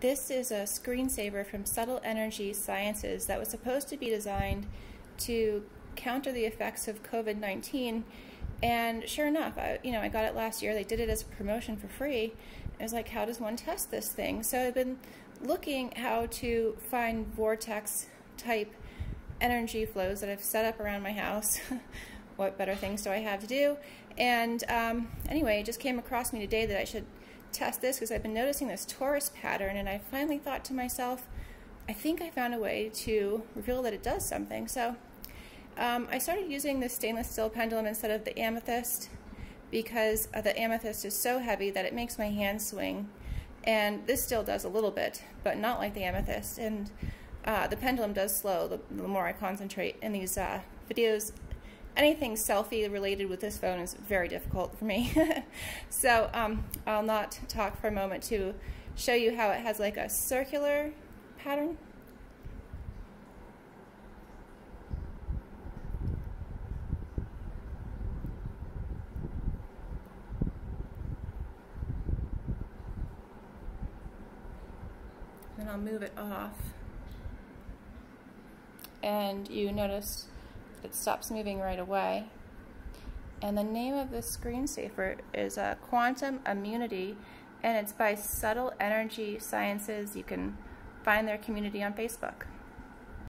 This is a screensaver from Subtle Energy Sciences that was supposed to be designed to counter the effects of COVID-19. And sure enough, I, you know, I got it last year. They did it as a promotion for free. I was like, how does one test this thing? So I've been looking how to find vortex type energy flows that I've set up around my house. what better things do I have to do? And um, anyway, it just came across me today that I should test this because I've been noticing this torus pattern and I finally thought to myself, I think I found a way to reveal that it does something. So um, I started using this stainless steel pendulum instead of the amethyst because uh, the amethyst is so heavy that it makes my hand swing. And this still does a little bit, but not like the amethyst. And uh, the pendulum does slow the, the, more I concentrate in these uh, videos anything selfie related with this phone is very difficult for me. so um, I'll not talk for a moment to show you how it has like a circular pattern. Then I'll move it off. And you notice it stops moving right away. And the name of this screensaver is uh, Quantum Immunity, and it's by Subtle Energy Sciences. You can find their community on Facebook.